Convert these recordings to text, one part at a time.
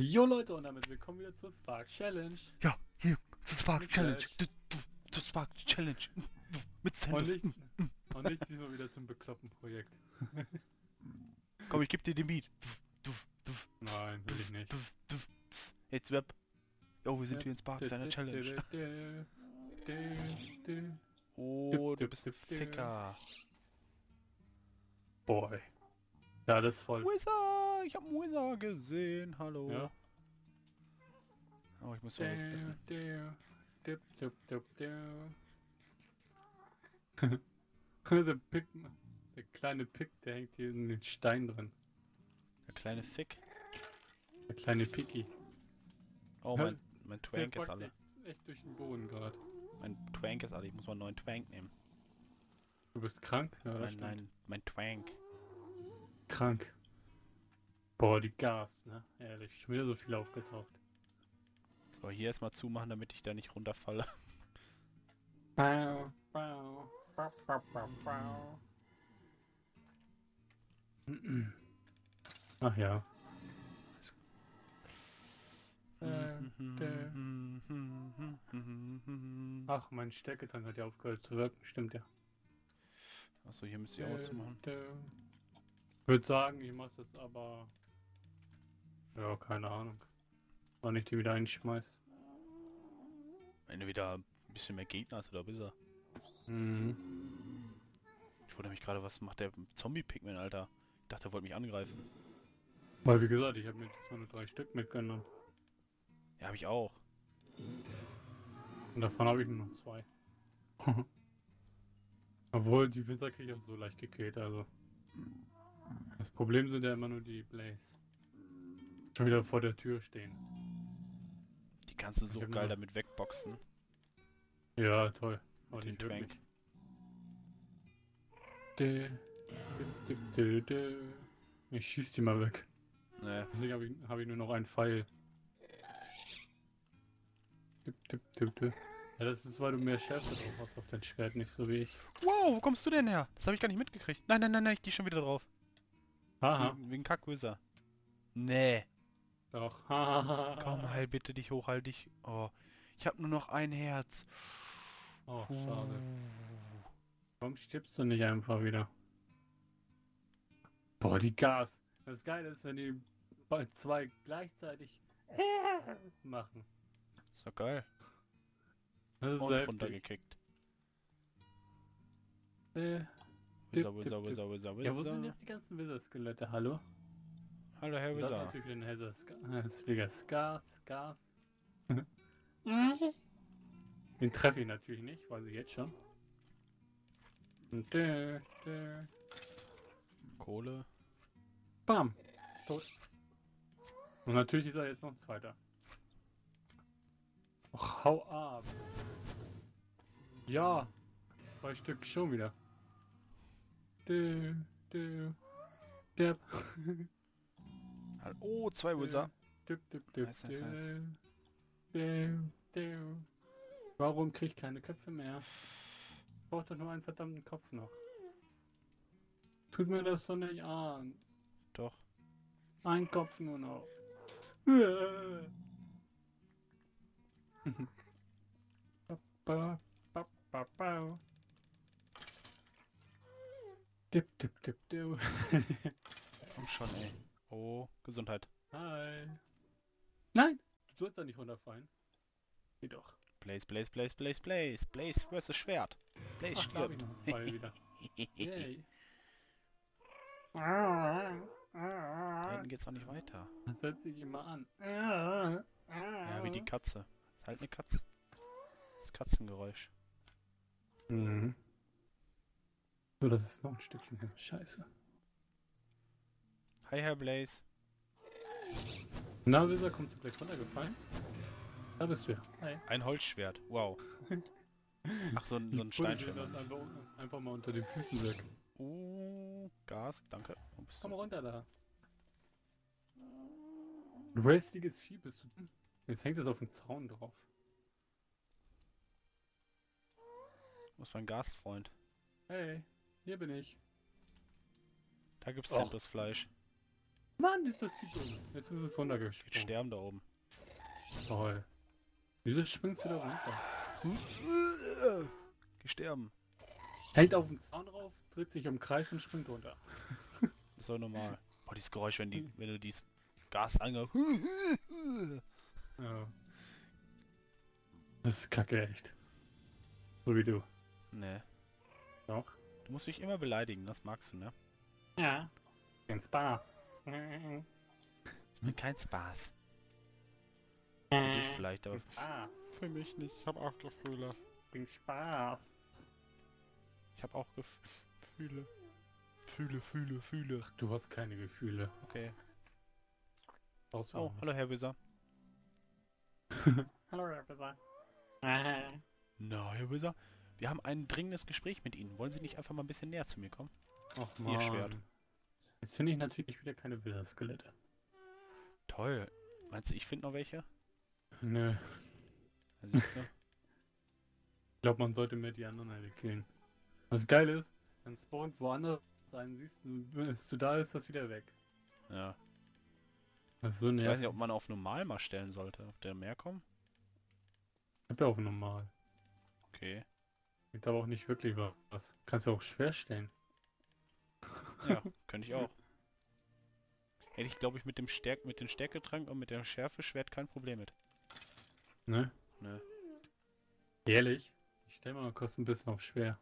Jo Leute und damit willkommen wieder zur Spark Challenge. Ja, hier, zur Spark Mit Challenge. Zur Spark Challenge. Mit Und Sanders. nicht, und nicht diesmal wieder zum bekloppen Projekt. Komm, ich geb dir den Beat. Nein, will ich nicht. Jetzt Web. Jo, wir sind hier in Spark, seiner Challenge. Oh, du bist ein Ficker. Boy. Ja, das ist voll. Wizard, ich hab einen Wizard gesehen. Hallo. Ja. Oh, ich muss noch was essen. Dip, dip, dip, dip. der, Pick, der kleine Pick, der hängt hier in den Stein drin. Der kleine Fick. Der kleine Picky. Oh, mein, mein Der Twank ist alle. Echt, echt durch den Boden gerade. Mein Twank ist alle. Ich muss mal einen neuen Twank nehmen. Du bist krank? Ja, Nein, nein, mein Twank. Krank. Boah, die Gas, ne? Ehrlich, schon wieder so viel aufgetaucht. So, hier erstmal zumachen, damit ich da nicht runterfalle. Bau, bau, bau, bau, bau, bau. Ach ja. Ach, mein Stärketank hat ja aufgehört zu wirken, stimmt ja. Achso, hier müsste ich auch zumachen. Ich würde sagen, ich mach das aber. Ja, keine Ahnung. Wann ich die wieder einschmeiß. Wenn du wieder ein bisschen mehr Gegner hast, oder bist er? Mhm. Ich wundere mich gerade, was macht der Zombie-Pigman, Alter? Ich dachte, er wollte mich angreifen. Weil, wie gesagt, ich habe mir diesmal nur drei Stück mitgenommen. Ja, habe ich auch. Und davon habe ich nur noch zwei. Obwohl, die Winzer kriege ich auch so leicht gekillt, also. Problem sind ja immer nur die Blaze. Schon wieder vor der Tür stehen. Die kannst du so geil nur- damit wegboxen. Ja, toll. Aber Den dä. Ich schieß die mal weg. Ne, Deswegen habe ich, hab ich nur noch einen Pfeil. Ja, das ist, weil du mehr Schärfe drauf hast auf dein Schwert, nicht so wie ich. Wow, wo kommst du denn her? Das habe ich gar nicht mitgekriegt. Nein, nein, nein, nein, ich gehe schon wieder drauf. Haha, Wegen, wegen Kackwizard. Nee. doch. Komm, heil bitte dich hoch, heil dich. Oh, ich habe nur noch ein Herz. Oh, schade. Warum stirbst du nicht einfach wieder? Boah, die Gas. Das Geile ist, wenn die bei zwei gleichzeitig machen. Ist doch geil. Das ist Und heftig. runtergekickt. Äh, Wizard, Wizard, tipp, Wizard, Wizard, Ja, wo sind Wizard. jetzt die ganzen Wizard-Skelette? Hallo? Hallo, Herr Das ist Wizard. natürlich Ska- hässlicher Skars, Gas. Den treffe ich natürlich nicht, weiß ich jetzt schon. Und dö, dö. Kohle. Bam! Tot. Und natürlich ist er jetzt noch ein zweiter. Och, hau ab. Ja! Zwei Stück schon wieder. Dö, dö. Derb. Oh, zwei Wizard. Nice, nice, nice. Warum krieg ich keine Köpfe mehr? Ich brauch doch nur einen verdammten Kopf noch. Tut mir das so nicht an. Doch. Ein Kopf nur noch. Ba, ba, ba, ba. Dip, dip, dip, dip. Komm schon, ey. Oh, Gesundheit. Hi. Nein, du sollst da nicht runterfallen. Geh doch. Blaze, Blaze, Blaze, Blaze, Blaze. Blaze versus Schwert. Blaze Ach, hab ich stirbt. noch einen Fall wieder. Yay. Da hinten geht's auch nicht weiter. Das hört sich immer an. Ja, wie die Katze. Ist halt eine Katze. Das Katzengeräusch. Mhm. So, das ist noch ein Stückchen hin. Scheiße. Hi, Herr Blaze. Na, Lisa, kommst du gleich runtergefallen? Da bist du ja. Hi. Ein Holzschwert. Wow. Ach, so ein, so ein Steinschwert. Das einfach, einfach mal unter den Füßen weg. Oh, Gas, danke. Komm runter da. Rastiges Vieh bist du. Jetzt hängt es auf dem Zaun drauf. Wo ist mein Gastfreund? Hey, hier bin ich. Da gibt's Och. Santos Fleisch. Mann, ist das die dumm. Jetzt ist es runtergesprungen. sterben da oben. Toll. Wieso springst du da runter? Geh sterben. Hält auf den Zaun drauf, dreht sich im Kreis und springt runter. Das ist doch normal. Boah, dieses Geräusch, wenn, die, wenn du dieses Gas ange... Ja. Das ist kacke, echt. So wie du. Nee. Doch. Du musst mich immer beleidigen, das magst du, ne? Ja. Den Spaß. Ich bin kein Spaß. Für dich vielleicht, aber Spaß. für mich nicht. Ich habe auch Gefühle. Bringt Spaß. Ich habe auch Gefühle. Fühle, fühle, fühle. Du hast keine Gefühle. Okay. Du Oh, hallo Herr Wieser. Hallo, Rapper. Na, Herr Wieser, wir haben ein dringendes Gespräch mit Ihnen. Wollen Sie nicht einfach mal ein bisschen näher zu mir kommen? Ach Ihr Schwert. Mann. Jetzt finde ich natürlich wieder keine Wilderskelette. Toll. Meinst du, ich finde noch welche? Nö. Du. Ich glaube, man sollte mehr die anderen alle killen. Was geil ist, dann spawnt woanders einen, siehst du, bis du da ist das wieder weg. ja. Das ist so Ich weiß nicht, ob man auf normal mal stellen sollte. Auf der mehr kommen? Ich hab ja auch normal. Okay. Gibt aber auch nicht wirklich was. Kannst du auch schwer stellen. Ja, könnte ich auch. Hätte ich, glaube ich, mit dem Stärk mit dem Stärketrank und mit der Schärfe Schwert kein Problem mit. Ne? Ne. Ehrlich? Ich stell mal kurz ein bisschen auf schwer.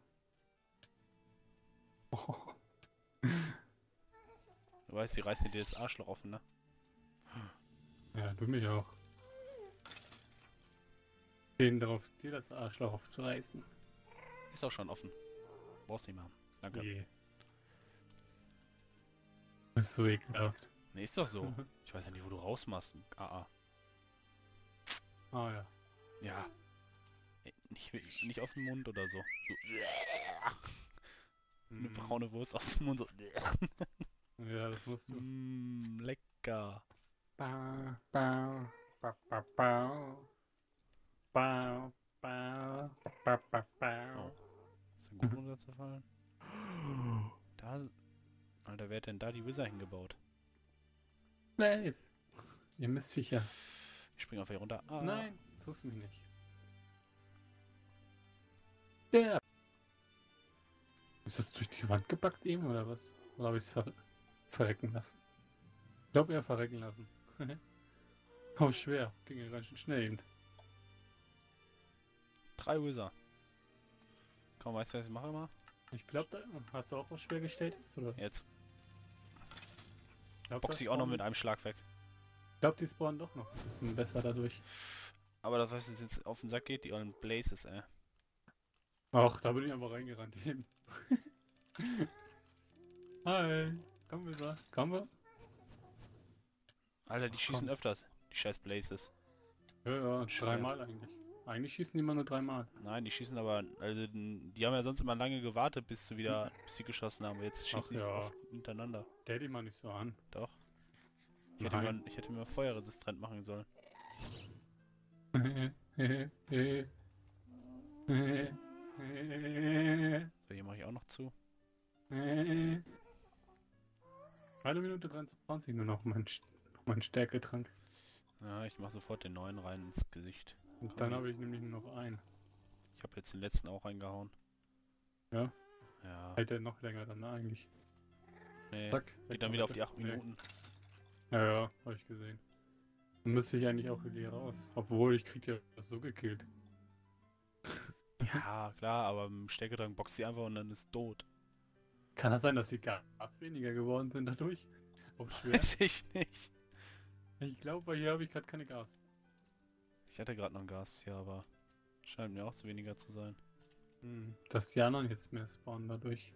Oh. Du weißt, die reißen dir das Arschloch offen, ne? Ja, du mich auch. Den darauf, dir das Arschloch aufzureißen. Ist auch schon offen. Brauchst nicht machen. Danke. Je. Das ist so ekelhaft. Nee, ist doch so. Ich weiß ja nicht, wo du rausmachst. Ah, ah. Ah ja. Ja. Nicht, nicht aus dem Mund oder so. so. Eine Mhm. braune Wurst aus dem Mund. So. Ja, das musst du. Mm, lecker. Bau, bau, bau. Bau, bau, bau, bau, bau. Ist denn gut runterzufallen? Da. Alter, wer hat denn da die Wizard hingebaut? Blaze! Ihr Mistviecher. Ich spring auf hier runter. Ah. Nein, tust mich nicht. Der! Ist das durch die Wand gepackt eben oder was? Oder habe ich es ver verrecken lassen? Ich glaube, er verrecken lassen. oh, schwer. Ging ja ganz schön schnell eben. Drei Wizard. Komm, weißt du, was ich mache immer? Ich glaube, da hast du auch was schwer gestellt jetzt, oder? Jetzt. Ich glaub, Box ich auch noch mit einem Schlag weg. Ich glaube, die spawnen doch noch ein bisschen besser dadurch. Aber das, was jetzt auf den Sack geht, die ollen Blazes, ey. Ach, da bin ich einfach reingerannt eben. Hi. Komm wir, kommen wir. Alter, die schießen Komm. öfters. Die scheiß Blazes. Ja, ja, dreimal eigentlich. Eigentlich schießen die immer nur dreimal. Nein, die schießen aber, also die haben ja sonst immer lange gewartet, bis sie wieder, bis sie geschossen haben. Jetzt Ach schießen die ja. oft hintereinander. Der die mal nicht so an. Doch. Ich hätte, mir, ich hätte mir feuerresistent machen sollen. So, hier mache ich auch noch zu. Eine Minute 23 nur noch mein, mein Stärketrank. Ja, ich mache sofort den neuen rein ins Gesicht. Und dann habe ich nämlich nur noch einen. Ich habe jetzt den letzten auch reingehauen. Ja? Ja. Hält der noch länger dann eigentlich. Nee. Zack. weg Geht dann wieder auf die bitte. 8 Nee. Minuten. Ja, ja, habe ich gesehen. Dann müsste ich eigentlich auch wieder raus. Obwohl, ich krieg ja so gekillt. Ja, klar, aber im Stärkedrang boxt sie einfach und dann ist tot. Kann das sein, dass die Gas weniger geworden sind dadurch? Auf schwer? Weiß ich nicht. ich glaube, weil hier habe ich gerade keine Gas. Ich hatte gerade noch ein Gas hier, aber scheint mir auch zu weniger zu sein. Hm, dass die anderen jetzt mehr spawnen dadurch.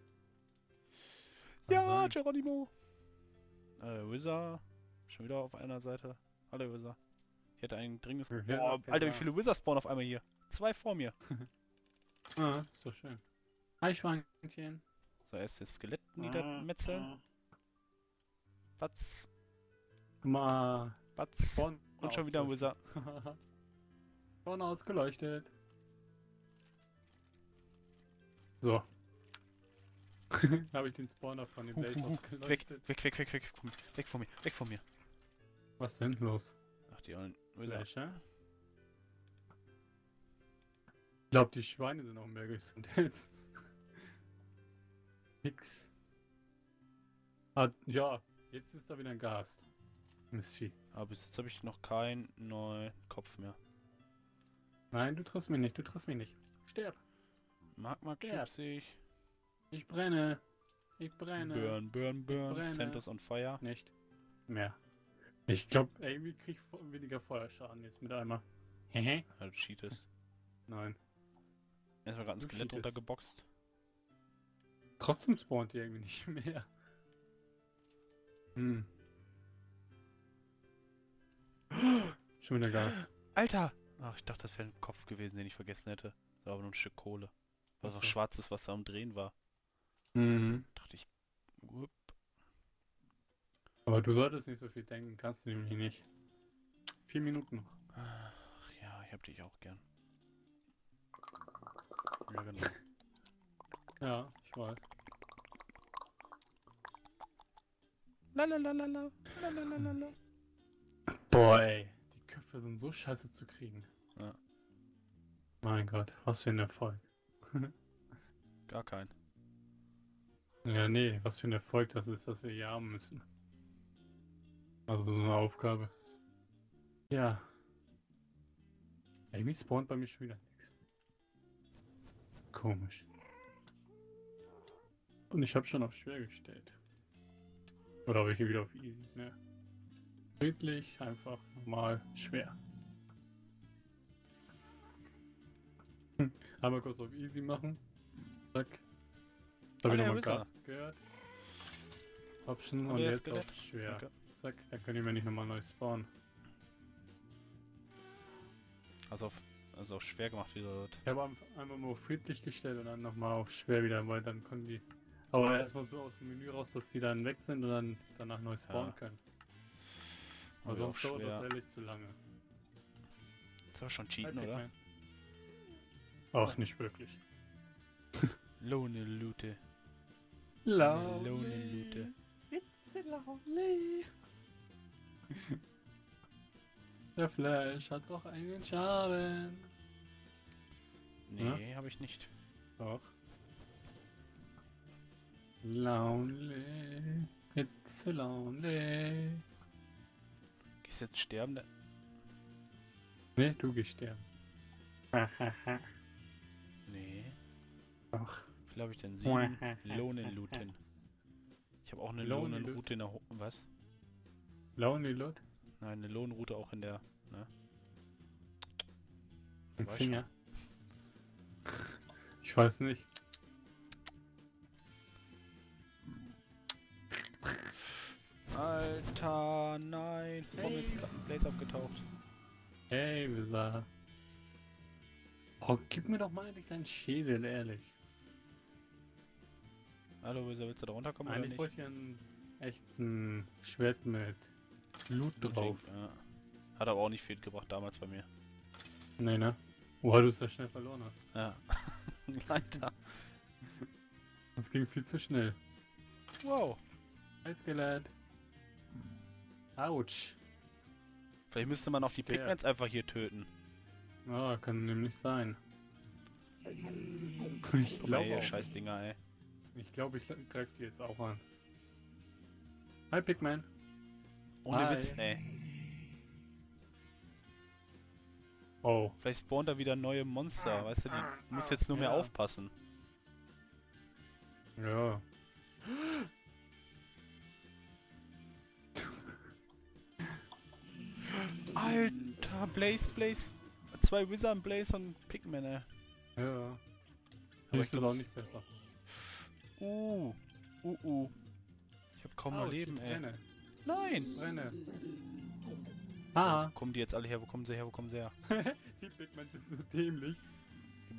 Ja, sein. Geronimo! Äh, Wizard. Schon wieder auf einer Seite. Hallo Wizard. Ich hätte ein dringendes... Boah, auch Alter, wie viele Wizards spawnen auf einmal hier? Zwei vor mir. Ah, doch schön. Hi, Schweinchen. So, erst das Skelett Ah, niedermetzeln. Batz, Mal. batz. Vorne Und schon wieder ein Wizard. Vorne ausgeleuchtet. so. Habe ich den Spawner von dem huh. Weg, weg, weg, weg, weg, von mir, weg von mir, weg von mir. Was ist denn los? Ach, die Wizard. Fläche? Ich glaube, die Schweine sind auch mehr gesund als. Nix. Ah, ja, jetzt ist da wieder ein Gast. Mistvieh. Aber bis jetzt habe ich noch keinen neuen Kopf mehr. Nein, du triffst mich nicht, du triffst mich nicht. Sterb! Magma. Cube sehe ich. Ich brenne! Ich brenne! Burn, burn, burn. Centers on fire. Nicht mehr. Ich glaube, irgendwie krieg ich vo- weniger Feuerschaden jetzt mit einmal. Hehe. Ja, du cheatest. Nein. Erstmal gerade ein Skelett runtergeboxt. Trotzdem spawnt die irgendwie nicht mehr. Hm. Schon wieder Gas. Alter! Ach, ich dachte, das wäre ein Kopf gewesen, den ich vergessen hätte. Das war aber nur ein Stück Kohle. Was auch so. schwarzes, was da am Drehen war. Mhm. Dachte ich. Whoop. Aber du solltest nicht so viel denken, kannst du nämlich nicht. Vier Minuten noch. Ach ja, ich hab dich auch gern. Ja, genau. Ja, ich weiß. Lalalala. Lalalala. Boah, ey. Sind so scheiße zu kriegen. Ja. Mein Gott, was für ein Erfolg. Gar kein. Ja, nee, was für ein Erfolg das ist, dass wir hier haben müssen. Also so eine Aufgabe. Ja. Irgendwie spawnt bei mir schon wieder nichts. Komisch. Und ich habe schon auf schwer gestellt. Oder habe ich hier wieder auf easy? Ne. Friedlich, einfach, normal, schwer. Hm. Einmal kurz auf easy machen. Zack. Da Ah, ich der nochmal Wizard. Gas gehört. Option und jetzt Skelett. auf schwer. Danke. Zack, dann können wir nicht nochmal neu spawnen. Also auf, also auf schwer gemacht wieder. Ich habe einf- einfach mal auf friedlich gestellt und dann nochmal auf schwer wieder, weil dann können die. Aber erstmal so aus dem Menü raus, dass die dann weg sind und dann danach neu spawnen Ja. können. Aber sonst dauert das ehrlich zu lange. Das war schon cheaten, oder? Ach, nicht wirklich. Lone Lute. Lonely. Lonely Lute. It's a lonely. Der Flash hat doch einen Schaden. Nee, habe ich nicht. Doch. Lonely. It's a lonely. Jetzt sterben? Ne- Nee, du gehst sterben. Nee. Doch. Wie viel habe ich denn? Sieben Lohnenluten. Ich habe auch eine Lohnenroute in der... Ho Was? Lonely Lot? Nein, eine Lohnroute auch in der... Ne? Weiß Finger. Ich weiß nicht. Ist gerade ein Blaze aufgetaucht. Hey, Wizard. Oh, gib mir doch mal endlich deinen Schädel, ehrlich. Hallo, Wizard, willst du da runterkommen oder Eigentlich nicht? wollte ich ja ein echten Schwert mit Loot drauf. Ja. Hat aber auch nicht viel gebracht damals bei mir. Nee, ne? Oh, weil du es ja schnell verloren hast. Ja. Leider. Das ging viel zu schnell. Wow. Skelett. Autsch. Vielleicht müsste man auch die. Pigments einfach hier töten. Ah, kann nämlich sein. Ich glaube, auch- scheiß Dinger, ey. ich, glaub, ich greife die jetzt auch an. Hi, Pigman. Ohne Hi. Witz, ey. Oh. Vielleicht spawnt da wieder neue Monster, weißt du, die du musst jetzt nur mehr Ja. aufpassen. Ja. Blaze, Blaze. Zwei Wizard, Blaze und Pigman, ey. Ja. Aber ich ist glaub- auch nicht besser. Uh, uh, uh. Ich hab kaum noch Leben, die ey. Zähne. Nein! Brenne. Haha. Kommen die jetzt alle her? Wo kommen sie her? Wo kommen sie her? die Pigments sind so dämlich.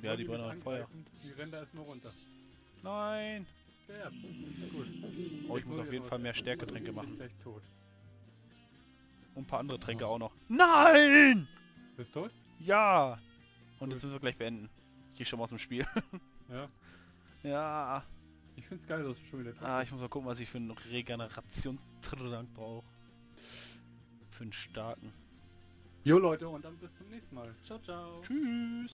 Ja, die mich brennen auf Feuer. Die rennen da erstmal runter. Nein! Sterb. Gut. Oh, ich Jetzt muss auf jeden Fall mehr Stärketränke machen. ich gleich tot. Und ein paar andere Tränke auch noch. Nein! Bist du tot? Ja! Und das müssen wir gleich beenden. Ich geh schon mal aus dem Spiel. Ja. ja. Ich find's geil, dass du schon wieder Ah, ich muss mal gucken, was ich für einen Regenerationstrank brauche. Für einen starken. Jo Leute, und dann bis zum nächsten Mal. Ciao, ciao. Tschüss.